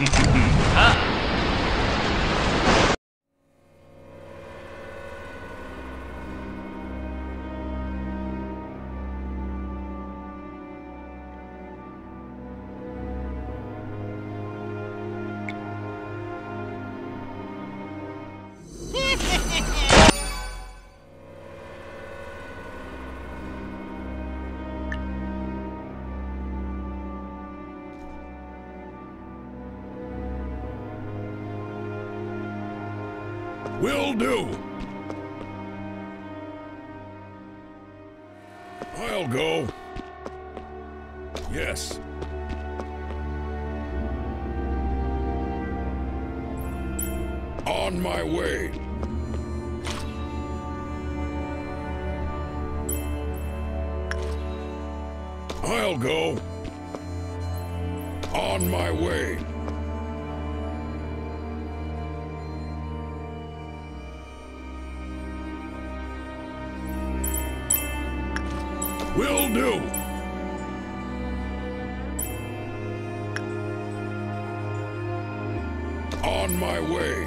huh? Will do. I'll go. Yes. On my way. I'll go. On my way. Will do. On my way.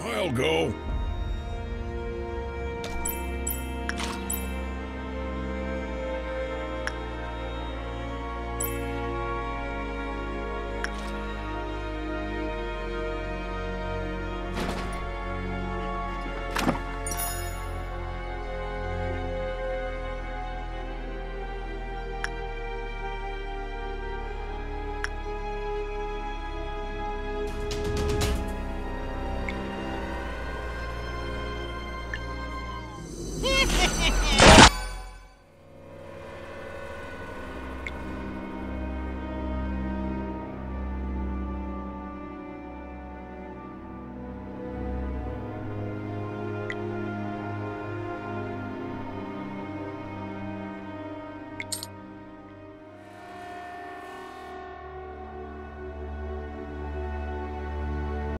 I'll go.